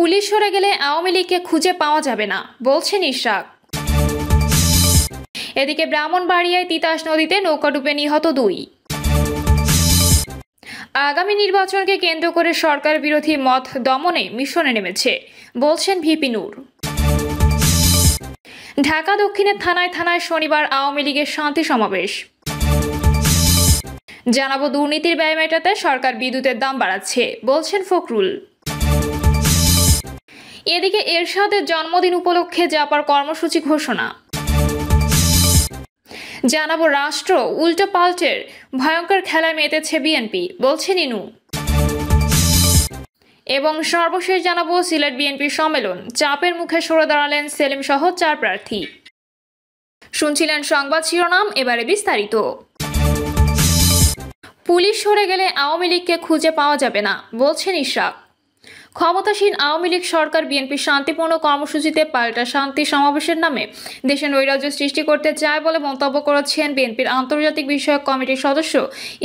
Police সরে গেলে আওয়ামী লীগকে খুঁজে পাওয়া যাবে না, বলছেন ইশাক এদিকে ব্রাহ্মণবাড়িয়ায় তিতাস নদীতে নৌকা ডুবে নিহত দুই। আগামী নির্বাচনকে কেন্দ্র করে সরকার বিরোধী মত দমনে মিশনে নেমেছে, বলছেন ভিপি নূর। ঢাকা দক্ষিণের থানায় থানায় শনিবার আওয়ামী লীগের শান্তি সমাবেশ। জানাব দুর্নীতির ব্যয় মেটাতে সরকার বিদ্যুতের দাম বাড়াচ্ছে, বলছেন ফখরুল। এদিকে এরশাদের জন্মদিন উপলক্ষে জাপার কর্মসূচি ঘোষণা। জানাব রাষ্ট্র উল্টো পাল্টের ভয়ঙ্কর খেলায় মেতেছে বিএনপি বলছেন ইনু এবং সর্বশেষ জানাব সিলেট বিএনপি সম্মেলন, চাপের মুখে সরে দাঁড়ালেন সেলিম সহ চার প্রার্থী। শুনছিলেন সংবাদ শিরোনাম, এবারে বিস্তারিত। পুলিশ সরে গেলে আওয়ামী লীগকে খুঁজে পাওয়া যাবে না, বলছেন ইশাক ক্ষমতাসীন আওয়ামী লীগ সরকার বিএনপি শান্তিপূর্ণ কর্মসূচিতে পাল্টা শান্তি সমাবেশের নামে দেশে নৈরাজ্য সৃষ্টি করতে চায় বলে মন্তব্য করেছেন বিএনপির আন্তর্জাতিক বিষয়ক কমিটির সদস্য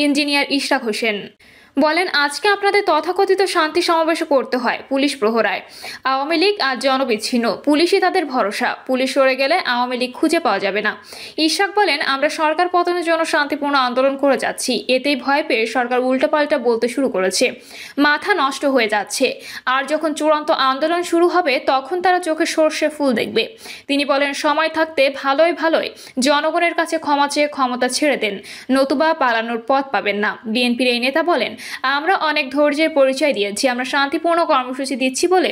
ইঞ্জিনিয়ার ইশরাক হোসেন। বলেন, আজকে আপনাদের তথাকথিত শান্তি সমাবেশ করতে হয় পুলিশ প্রহরায়। আওয়ামী লীগ আজ জনবিচ্ছিন্ন, পুলিশই তাদের ভরসা। পুলিশ সরে গেলে আওয়ামী লীগ খুঁজে পাওয়া যাবে না। ইশাক বলেন, আমরা সরকার পতনের জন্য শান্তিপূর্ণ আন্দোলন করে যাচ্ছি। এতেই ভয় পেয়ে সরকার উল্টাপাল্টা বলতে শুরু করেছে। মাথা নষ্ট হয়ে যাচ্ছে। আর যখন চূড়ান্ত আন্দোলন শুরু হবে, তখন তারা চোখে সর্ষে ফুল দেখবে। তিনি বলেন, সময় থাকতে ভালোই ভালোই জনগণের কাছে ক্ষমা চেয়ে ক্ষমতা ছেড়ে দেন। নতুবা পালানোর পথ পাবেন না। বিএনপির এই নেতা বলেন আমরা অনেক ধৈর্যের পরিচয় দিয়েছি, আমরা শান্তিপূর্ণ কর্মসূচি দিচ্ছি বলে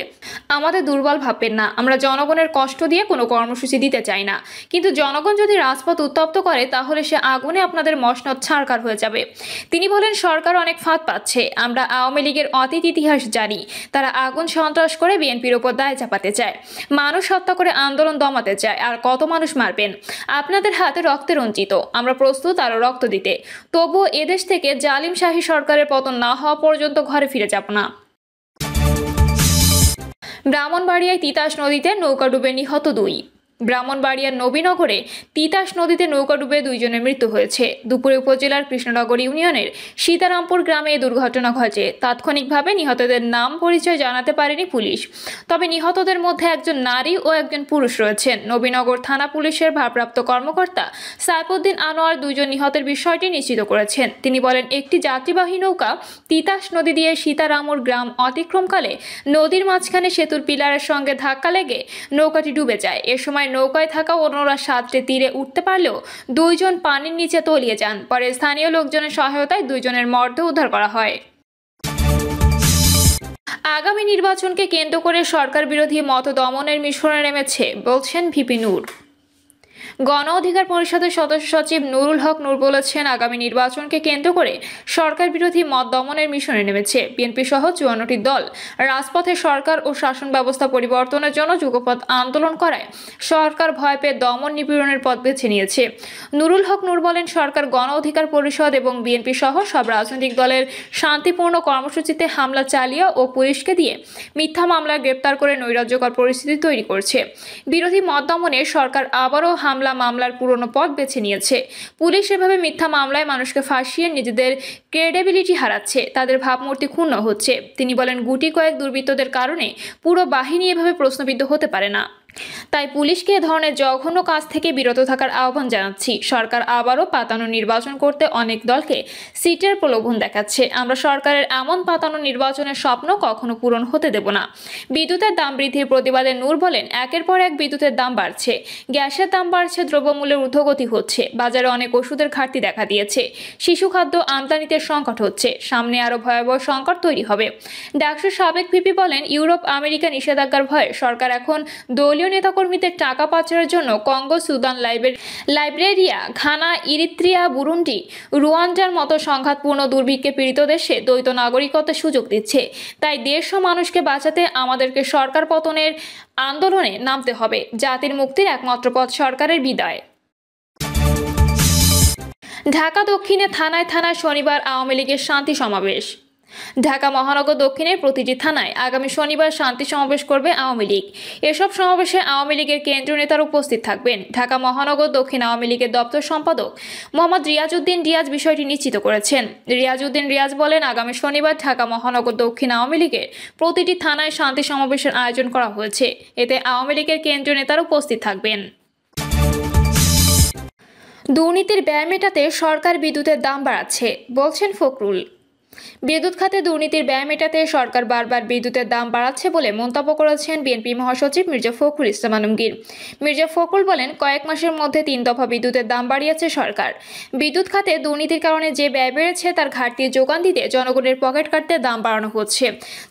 আমাদের দুর্বল ভাববেন না। আমরা জনগণের কষ্ট দিয়ে কোনো কর্মসূচি দিতে চাই না। কিন্তু জনগণ যদি রাজপথ উত্তপ্ত করে, তাহলে সে আগুনে আপনাদের মসনদ ছাড়কার হয়ে যাবে। তিনি বলেন, সরকার অনেক ফাঁদ পাচ্ছে। আমরা আওয়ামী লীগের অতীত ইতিহাস জানি। তারা আগুন সন্ত্রাস করে বিএনপির ওপর দায় চাপাতে চায়। মানুষ হত্যা করে আন্দোলন দমাতে চায়, আর কত মানুষ মারবেন? আপনাদের হাতে রক্তে রঞ্জিত আমরা প্রস্তুত আরও রক্ত দিতে। তবুও এদেশ থেকে জালিম শাহী সরকারের পতন না হওয়া পর্যন্ত ঘরে ফিরে যাব না। ব্রাহ্মণবাড়িয়ায় তিতাস নদীতে নৌকা ডুবে নিহত দুই। ব্রাহ্মণবাড়িয়ার নবীনগরে তিতাস নদীতে নৌকা ডুবে দুইজনের মৃত্যু হয়েছে। দুপুরে উপজেলার কৃষ্ণনগর ইউনিয়নের সীতারামপুর গ্রামে এই দুর্ঘটনা ঘটে। তাৎক্ষণিকভাবে নিহতদের নাম পরিচয় জানাতে পারেনি পুলিশ। তবে নিহতদের মধ্যে একজন নারী ও একজন পুরুষ রয়েছেন। নবীনগর থানা পুলিশের ভারপ্রাপ্ত কর্মকর্তা সাইফুদ্দিন আনোয়ার দুইজন নিহতের বিষয়টি নিশ্চিত করেছেন। তিনি বলেন, একটি যাত্রীবাহী নৌকা তিতাস নদী দিয়ে সীতারামুর গ্রাম অতিক্রমকালে নদীর মাঝখানে সেতুর পিলারের সঙ্গে ধাক্কা লেগে নৌকাটি ডুবে যায়। এ সময় সময় নৌকায় থাকা অন্যরা সাতটি তীরে উঠতে পারলেও দুইজন পানির নিচে তলিয়ে যান। পরে স্থানীয় লোকজনের সহায়তায় দুইজনের মর্ধ উদ্ধার করা হয়। আগামী নির্বাচনকে কেন্দ্র করে সরকার বিরোধী মত দমনের মিশনে নেমেছে, বলছেন ভিপি নূর। গণ অধিকার পরিষদের সদস্য সচিব নুরুল হক নূর বলেছেন, আগামী নির্বাচনকে কেন্দ্র করে সরকার বিরোধী মত দমনের মিশনে নেমেছে। বিএনপি সহ চুয়ান্নটি দল রাজপথে সরকার ও শাসন ব্যবস্থা পরিবর্তনের জন্য যুগপথ আন্দোলন করায় সরকার ভয় পেয়ে দমন নিপীড়নের পথ বেছে নিয়েছে। নুরুল হক নূর বলেন, সরকার গণ অধিকার পরিষদ এবং বিএনপি সহ সব রাজনৈতিক দলের শান্তিপূর্ণ কর্মসূচিতে হামলা চালিয়ে ও পুলিশকে দিয়ে মিথ্যা মামলায় গ্রেপ্তার করে নৈরাজ্যকর পরিস্থিতি তৈরি করছে। বিরোধী মত দমনে সরকার আবারও হামলা মামলার পুরনো পথ বেছে নিয়েছে। পুলিশ এভাবে মিথ্যা মামলায় মানুষকে ফাঁসিয়ে নিজেদের ক্রেডিবিলিটি হারাচ্ছে। তাদের ভাবমূর্তি ক্ষুণ্ণ হচ্ছে। তিনি বলেন, গুটি কয়েক দুর্বৃত্তদের কারণে পুরো বাহিনী এভাবে প্রশ্নবিদ্ধ হতে পারে না। তাই পুলিশকে এ ধরনের জঘন্য কাজ থেকে বিরত থাকার আহ্বান জানাচ্ছি। সরকার আবারও পাতানো নির্বাচন করতে অনেক দলকে সিটের প্রলোভন দেখাচ্ছে। আমরা সরকারের এমন পাতানো নির্বাচনের স্বপ্ন কখনো পূরণ হতে দেব না। বিদ্যুতের দাম বৃদ্ধির প্রতিবাদে নূর বলেন, একের পর এক বিদ্যুতের দাম বাড়ছে। গ্যাসের দাম বাড়ছে, দ্রব্যমূল্যের ঊর্ধ্বগতি হচ্ছে। বাজারে অনেক ওষুধের ঘাটতি দেখা দিয়েছে। শিশু খাদ্য আমদানিতে সংকট হচ্ছে। সামনে আরও ভয়াবহ সংকট তৈরি হবে। ডাকসুর সাবেক ভিপি বলেন ইউরোপ আমেরিকা নিষেধাজ্ঞার ভয়ে সরকার এখন দলীয় দলীয় নেতাকর্মীদের টাকা পাচারের জন্য Congo Sudan Liberia, Ghana, Eritrea, Burundi, রুয়ান্ডার মতো সংঘাতপূর্ণ দুর্ভিক্ষে পীড়িত দেশে দ্বৈত নাগরিকত্বের সুযোগ দিচ্ছে। তাই দেশ ও মানুষকে বাঁচাতে আমাদেরকে সরকার পতনের আন্দোলনে নামতে হবে। জাতির মুক্তির একমাত্র পথ সরকারের বিদায়। ঢাকা দক্ষিণে থানায় থানায় শনিবার আওয়ামী লীগের শান্তি সমাবেশ। ঢাকা মহানগর দক্ষিণের প্রতিটি থানায় আগামী শনিবার শান্তি সমাবেশ করবে আওয়ামী লীগ। এসব সমাবেশে আওয়ামী লীগের কেন্দ্রীয় নেতারা উপস্থিত থাকবেন ঢাকা মহানগর দক্ষিণ আওয়ামী লীগের দপ্তর সম্পাদক মোহাম্মদ রিয়াজউদ্দিন রিয়াজ বিষয়টি নিশ্চিত করেছেন। রিয়াজউদ্দিন রিয়াজ বলেন, আগামী শনিবার ঢাকা মহানগর দক্ষিণ আওয়ামী লীগের প্রতিটি থানায় শান্তি সমাবেশের আয়োজন করা হয়েছে। এতে আওয়ামী লীগের কেন্দ্রীয় নেতারা উপস্থিত থাকবেন। দুর্নীতির ব্যয় মেটাতে সরকার বিদ্যুতের দাম বাড়াচ্ছে, বলছেন ফখরুল। বিদ্যুৎ খাতে দুর্নীতির ব্যয় মেটাতে সরকার বারবার বিদ্যুতের দাম বাড়াচ্ছে বলে মন্তব্য করেছেন বিএনপি মহাসচিব মির্জা ফখরুল ইসলাম আলমগীর। মির্জা ফখরুল বলেন, কয়েক মাসের মধ্যে তিন দফা বিদ্যুতের দাম বাড়িয়েছে সরকার। বিদ্যুৎ খাতে দুর্নীতির কারণে যে ব্যয় বেড়েছে তার ঘাটতি যোগান দিতে জনগণের পকেট কাটতে দাম বাড়ানো হচ্ছে।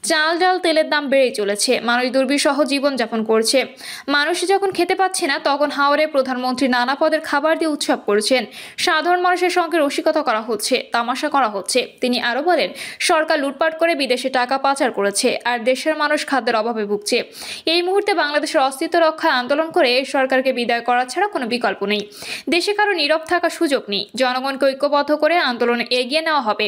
চাল, ডাল, তেলের দাম বেড়েই চলেছে। মানুষ দুর্বিসহ জীবনযাপন করছে। মানুষ যখন খেতে পাচ্ছে না, তখন হাওড়ে প্রধানমন্ত্রী নানা পদের খাবার দিয়ে উৎসব করছেন। সাধারণ মানুষের সঙ্গে রসিকতা করা হচ্ছে, তামাশা করা হচ্ছে। তিনি আরও বলেন সরকার লুটপাট করে বিদেশে টাকা পাচার করেছে আর দেশের মানুষ খাদ্যের অভাবে ভুগছে। এই মুহূর্তে বাংলাদেশের অস্তিত্ব রক্ষায় আন্দোলন করে সরকারকে বিদায় করা ছাড়া কোনো বিকল্প নেই। দেশে কারও নীরব থাকার সুযোগ নেই। জনগণকে ঐক্যবদ্ধ করে আন্দোলনে এগিয়ে নেওয়া হবে।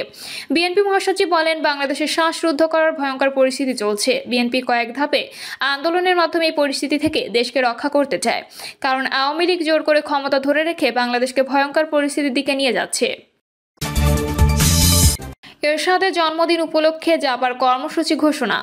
বিএনপি মহাসচিব বলেন বাংলাদেশে শ্বাসরুদ্ধ করার ভয়ঙ্কর পরিস্থিতি চলছে। বিএনপি কয়েক ধাপে আন্দোলনের মাধ্যমে এই পরিস্থিতি থেকে দেশকে রক্ষা করতে চায়। কারণ আওয়ামী লীগ জোর করে ক্ষমতা ধরে রেখে বাংলাদেশকে ভয়ঙ্কর পরিস্থিতির দিকে নিয়ে যাচ্ছে। এরশাদের জন্মদিন উপলক্ষে যাবার কর্মসূচি ঘোষণা।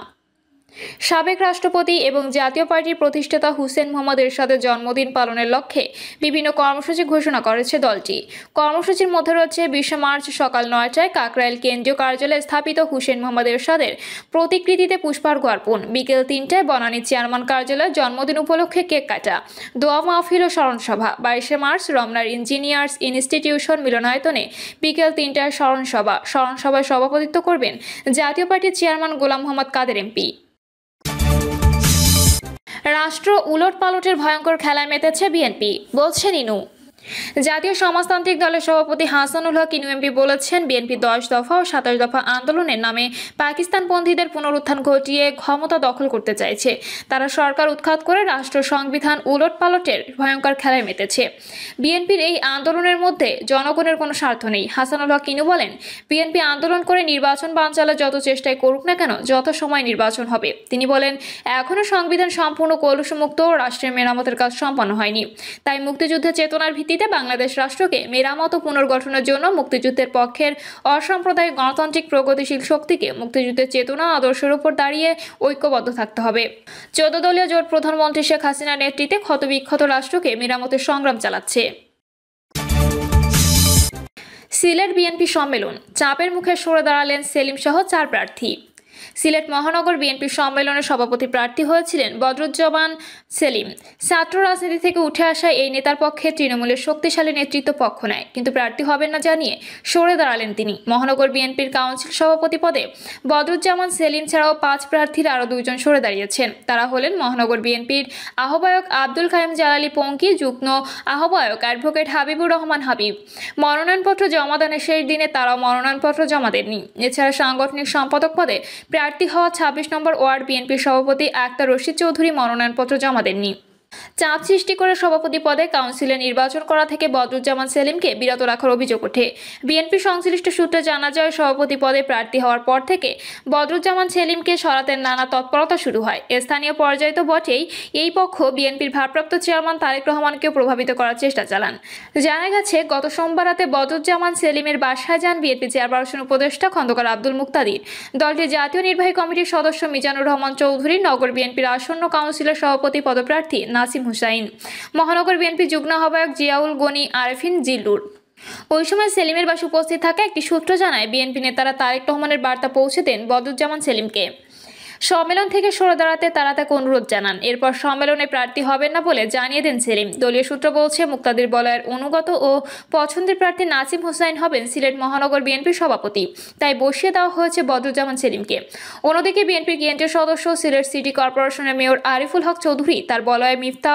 সাবেক রাষ্ট্রপতি এবং জাতীয় পার্টির প্রতিষ্ঠাতা হুসেন মোহাম্মদ এরশাদের জন্মদিন পালনের লক্ষ্যে বিভিন্ন কর্মসূচি ঘোষণা করেছে দলটি। কর্মসূচির মধ্যে রয়েছে বিশে মার্চ সকাল নয়টায় কাকরাইল কেন্দ্রীয় কার্যালয়ে স্থাপিত হুসেন মোহাম্মদ এরশাদের প্রতিকৃতিতে পুষ্পার্ঘ অর্পণ। বিকেল তিনটায় বনানী চেয়ারম্যান কার্যালয়ে জন্মদিন উপলক্ষে কেক কাটা। দোয়া মাহফিল ও স্মরণসভা। বাইশে মার্চ রমনার ইঞ্জিনিয়ার্স ইনস্টিটিউশন মিলনায়তনে বিকেল তিনটায় স্মরণসভা। স্মরণসভায় সভাপতিত্ব করবেন জাতীয় পার্টির চেয়ারম্যান গোলাম মোহাম্মদ কাদের এমপি। রাষ্ট্র উলট পালটের ভয়ঙ্কর খেলায় মেতেছে বিএনপি। বলছেন ইনু জাতীয় সমাজতান্ত্রিক দলের সভাপতি হাসানুল হক ইনু এমপি বলেছেন, বিএনপি দশ দফা ও সাতাশ দফা আন্দোলনের নামে পাকিস্তানপন্থীদের পুনরুত্থান ঘটিয়ে ক্ষমতা দখল করতে চাইছে। তারা সরকার উৎখাত করে রাষ্ট্র সংবিধান উলট পালটের ভয়ঙ্কর খেলায় মেতেছে। বিএনপির এই আন্দোলনের মধ্যে জনগণের কোনো স্বার্থ নেই। হাসানুল হক ইনু বলেন, বিএনপি আন্দোলন করে নির্বাচন বানচালের যত চেষ্টাই করুক না কেন, যত সময় নির্বাচন হবে। তিনি বলেন এখনও সংবিধান সম্পূর্ণ কলুষমুক্ত রাষ্ট্রের মেরামতের কাজ সম্পন্ন হয়নি। তাই মুক্তিযুদ্ধের চেতনার ভিত্তি ভিত্তিতে বাংলাদেশ রাষ্ট্রকে মেরামত ও পুনর্গঠনের জন্য মুক্তিযুদ্ধের পক্ষের অসাম্প্রদায়িক গণতান্ত্রিক প্রগতিশীল শক্তিকে মুক্তিযুদ্ধের চেতনা আদর্শের উপর দাঁড়িয়ে ঐক্যবদ্ধ থাকতে হবে। চোদ্দ দলীয় জোট প্রধানমন্ত্রী শেখ হাসিনার নেতৃত্বে ক্ষতবিক্ষত রাষ্ট্রকে মেরামতের সংগ্রাম চালাচ্ছে। সিলেট বিএনপি সম্মেলন, চাপের মুখে সরে দাঁড়ালেন সেলিম সহ চার প্রার্থী। সিলেট মহানগর বিএনপি সম্মেলনে সভাপতি প্রার্থী হয়েছিলেন বদরুজ্জামান সেলিম। ছাত্র রাজনীতি থেকে উঠে আসা এই নেতার পক্ষে তৃণমূলের শক্তিশালী নেতৃত্ব পক্ষ নেয়, কিন্তু প্রার্থী হবেন না জানিয়ে সরে দাঁড়ালেন তিনি। মহানগর বিএনপির কাউন্সিল সভাপতি পদে বদরুজ্জামান সেলিম ছাড়াও পাঁচ প্রার্থীর আরও দুইজন সরে দাঁড়িয়েছেন। তারা হলেন মহানগর বিএনপির আহ্বায়ক আব্দুল কাইম জালালি পঙ্কি, যুগ্ম আহ্বায়ক অ্যাডভোকেট হাবিবুর রহমান হাবিব। মনোনয়নপত্র জমা দানের শেষ দিনে তারাও মনোনয়নপত্র জমা দেননি। এছাড়া সাংগঠনিক সম্পাদক পদে প্রার্থী হওয়া ছাব্বিশ নম্বর ওয়ার্ড বিএনপির সভাপতি আক্তার রশিদ চৌধুরী মনোনয়নপত্র জমা দেননি। চাপ সৃষ্টি করে সভাপতি পদে কাউন্সিলে নির্বাচন করা থেকে বদরুজ্জামান সেলিমকে বিরত রাখার অভিযোগ ওঠে। বিএনপি সংশ্লিষ্ট সূত্রে জানা যায়, সভাপতি পদে প্রার্থী হওয়ার পর থেকে বদরুজ্জামান সেলিমকে সরাতে নানা তৎপরতা শুরু হয়। স্থানীয় পর্যায়ে তো বটেই এই পক্ষ বিএনপির ভারপ্রাপ্ত চেয়ারম্যান তারেক রহমানকেও প্রভাবিত করার চেষ্টা চালান। জানা গেছে, গত সোমবার রাতে বদরুজ্জামান সেলিমের বাসায় যান বিএনপি চেয়ারপারসন উপদেষ্টা খন্দকার আব্দুল মুক্তাদির। দলটির জাতীয় নির্বাহী কমিটির সদস্য মিজানুর রহমান চৌধুরী, নগর বিএনপির আসন্ন কাউন্সিলের সভাপতি পদপ্রার্থী নাসিম হুসাইন। মহানগর বিএনপি যুগ্ম আহ্বায়ক জিয়াউল গনি আরফিন জিল্লুর। ওই সময় সেলিমের বাসে উপস্থিত থাকা একটি সূত্র জানায়, বিএনপি নেতারা তারেক রহমানের বার্তা পৌঁছে দেন বদরুজ্জামান সেলিমকে। সম্মেলন থেকে সরে দাঁড়াতে তারা তাকে অনুরোধ জানান। এরপর সম্মেলনে প্রার্থী হবেন না বলে জানিয়ে দেন সেলিম। দলীয় সূত্র বলছে, মুক্তাদির বলয়ের অনুগত ও পছন্দের প্রার্থী নাসিম হোসাইন হবেন সিলেট মহানগর বিএনপির সভাপতি। তাই বসিয়ে দেওয়া হয়েছে বদরুজ্জামান সেলিমকে। অন্যদিকে বিএনপির কেন্দ্রীয় সদস্য সিলেট সিটি কর্পোরেশনের মেয়র আরিফুল হক চৌধুরী তার বলয়ে মিফতা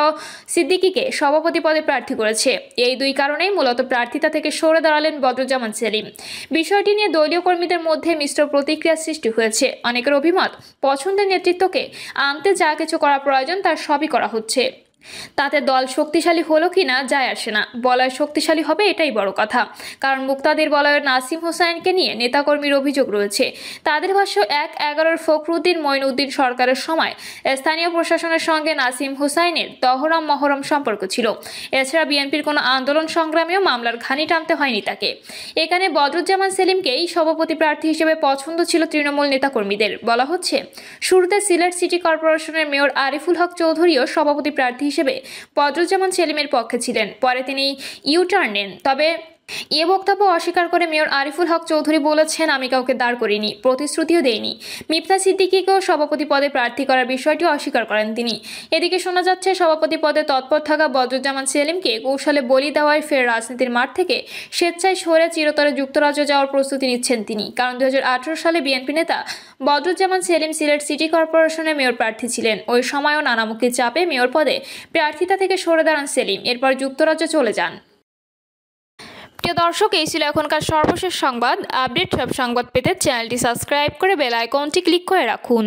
সিদ্দিকিকে সভাপতি পদে প্রার্থী করেছে। এই দুই কারণেই মূলত প্রার্থিতা থেকে সরে দাঁড়ালেন বদরুজ্জামান সেলিম। বিষয়টি নিয়ে দলীয় কর্মীদের মধ্যে মিশ্র প্রতিক্রিয়া সৃষ্টি হয়েছে। অনেকের অভিমত পছন্দের নেতৃত্বকে আনতে যা কিছু করা প্রয়োজন তার সবই করা হচ্ছে। তাতে দল শক্তিশালী হলো কি না যায় আসে না। বলয় শক্তিশালী হবে এটাই বড় কথা। কারণ মুক্তাদের বলয়ের নাসিম হোসাইনকে নিয়ে নেতাকর্মীর অভিযোগ রয়েছে। তাদের ভাষ্য, এক এগারোর ফখরুদ্দিন মঈনুদ্দিন সরকারের সময় স্থানীয় প্রশাসনের সঙ্গে নাসিম হুসাইনের দহরম মহরম সম্পর্ক ছিল। এছাড়া বিএনপির কোনো আন্দোলন সংগ্রামেও মামলার ঘানি টানতে হয়নি তাকে। এখানে বদরুজ্জামান সেলিমকেই সভাপতি প্রার্থী হিসেবে পছন্দ ছিল তৃণমূল নেতাকর্মীদের। বলা হচ্ছে, শুরুতে সিলেট সিটি কর্পোরেশনের মেয়র আরিফুল হক চৌধুরীও সভাপতি প্রার্থী হিসেবে বদরুজ্জামান সেলিমের পক্ষে ছিলেন। পরে তিনি ইউটার্ন নেন। তবে এ বক্তব্য অস্বীকার করে মেয়র আরিফুল হক চৌধুরী বলেছেন, আমি কাউকে দাঁড় করিনি, প্রতিশ্রুতিও দেইনি। মিফতা সিদ্দিকিকেও সভাপতি পদে প্রার্থী করার বিষয়টি অস্বীকার করেন তিনি। এদিকে শোনা যাচ্ছে, সভাপতি পদে তৎপর থাকা বদরুজ্জামান সেলিমকে কৌশলে বলি দেওয়ায় ফের রাজনীতির মাঠ থেকে স্বেচ্ছায় সরে চিরতরে যুক্তরাজ্য যাওয়ার প্রস্তুতি নিচ্ছেন তিনি। কারণ দুই হাজার আঠারো সালে বিএনপি নেতা বদরুজ্জামান সেলিম সিলেট সিটি কর্পোরেশনের মেয়র প্রার্থী ছিলেন। ওই সময়ও নানামুখী চাপে মেয়র পদে প্রার্থিতা থেকে সরে দাঁড়ান সেলিম। এরপর যুক্তরাজ্য চলে যান। প্রিয় দর্শক, এই ছিল এখনকার সর্বশেষ সংবাদ। আপডেট সব সংবাদ পেতে চ্যানেলটি সাবস্ক্রাইব করে বেল আইকনটি ক্লিক করে রাখুন।